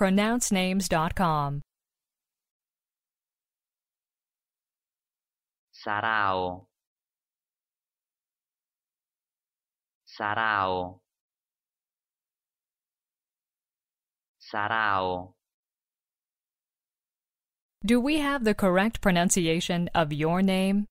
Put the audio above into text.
pronouncenames.com. Sarao. Sarao. Sarao. Do we have the correct pronunciation of your name?